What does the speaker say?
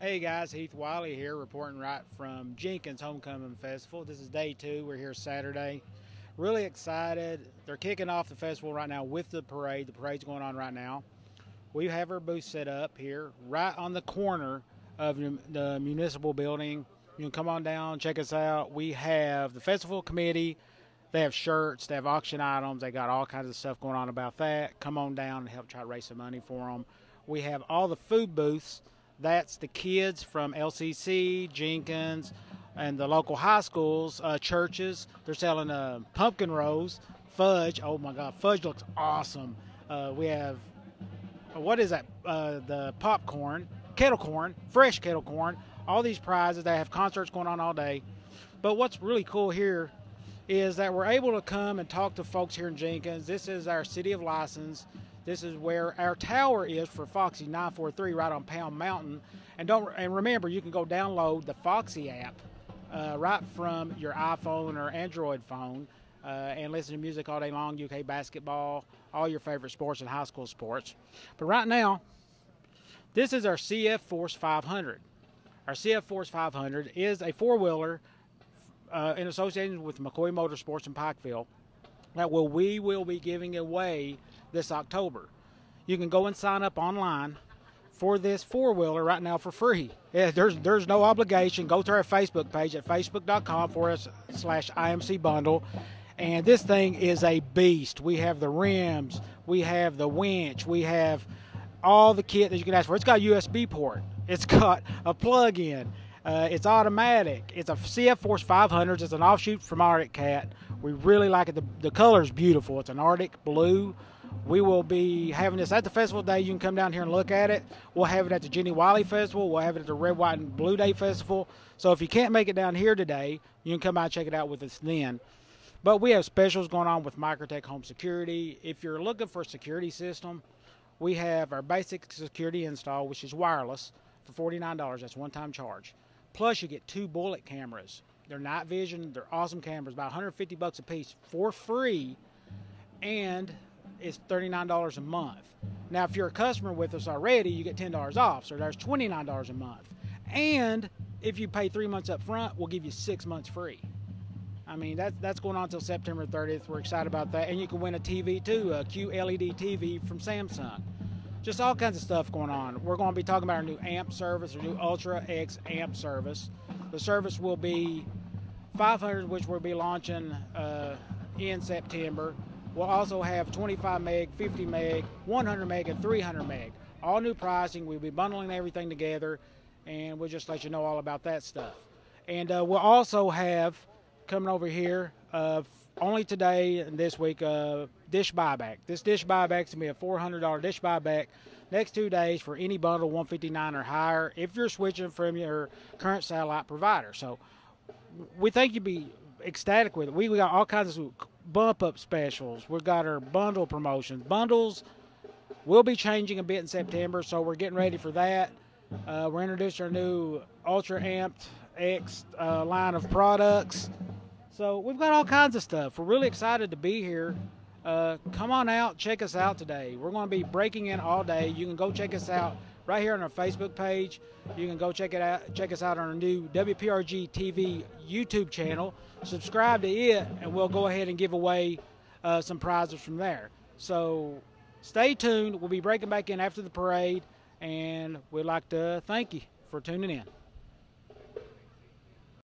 Hey guys, Heath Wiley here, reporting right from Jenkins Homecoming Festival. This is day two. We're here Saturday. Really excited. They're kicking off the festival right now with the parade. The parade's going on right now. We have our booth set up here, right on the corner of the municipal building. You can come on down, check us out. We have the festival committee. They have shirts, they have auction items, they got all kinds of stuff going on about that. Come on down and help try to raise some money for them. We have all the food booths that's the kids from LCC, Jenkins, and the local high schools, uh, churches. They're selling uh, pumpkin rolls, fudge. Oh my God, fudge looks awesome. Uh, we have uh, what is that? Uh, the popcorn, kettle corn, fresh kettle corn. All these prizes. They have concerts going on all day. But what's really cool here is that we're able to come and talk to folks here in Jenkins. This is our city of license. This is where our tower is for Foxy 943 right on Pound Mountain. And don't and remember, you can go download the Foxy app uh, right from your iPhone or Android phone uh, and listen to music all day long. UK basketball, all your favorite sports and high school sports. But right now, this is our CF Force 500. Our CF Force 500 is a four wheeler uh, in association with McCoy Motorsports in Pikeville that will we will be giving away this October. You can go and sign up online for this four wheeler right now for free. Yeah, there's there's no obligation. Go to our Facebook page at facebook.com for us slash IMC bundle. And this thing is a beast. We have the rims, we have the winch, we have all the kit that you can ask for. It's got a USB port. It's got a plug-in. Uh, it's automatic. It's a CF Force 500. It's an offshoot from Arctic Cat. We really like it. The, the color is beautiful. It's an Arctic blue we will be having this at the festival day. You can come down here and look at it. We'll have it at the Jenny Wiley Festival. We'll have it at the Red, White, and Blue Day Festival. So if you can't make it down here today, you can come by and check it out with us then. But we have specials going on with Microtech Home Security. If you're looking for a security system, we have our basic security install, which is wireless, for $49. That's one-time charge. Plus, you get two bullet cameras. They're night vision. They're awesome cameras, about 150 bucks a piece for free. And it's $39 a month. Now, if you're a customer with us already, you get $10 off, so there's $29 a month. And if you pay three months up front, we'll give you six months free. I mean, that's, that's going on until September 30th. We're excited about that. And you can win a TV too, a QLED TV from Samsung. Just all kinds of stuff going on. We're going to be talking about our new AMP service, our new Ultra X AMP service. The service will be 500, which we'll be launching uh, in September. We'll also have 25 meg, 50 meg, 100 meg, and 300 meg. All new pricing. We'll be bundling everything together, and we'll just let you know all about that stuff. And uh, we'll also have coming over here uh, only today and this week uh, dish buyback. This dish buyback is going to be a $400 dish buyback next two days for any bundle 159 or higher if you're switching from your current satellite provider. So we think you'd be ecstatic with it. We, we got all kinds of bump up specials. We've got our bundle promotions. Bundles will be changing a bit in September, so we're getting ready for that. Uh, we're introducing our new Ultra Amped X uh, line of products. So we've got all kinds of stuff. We're really excited to be here. Uh, come on out, check us out today. We're going to be breaking in all day. You can go check us out right here on our Facebook page. You can go check it out. Check us out on our new WPRG TV YouTube channel. Subscribe to it, and we'll go ahead and give away uh, some prizes from there. So stay tuned. We'll be breaking back in after the parade, and we'd like to thank you for tuning in.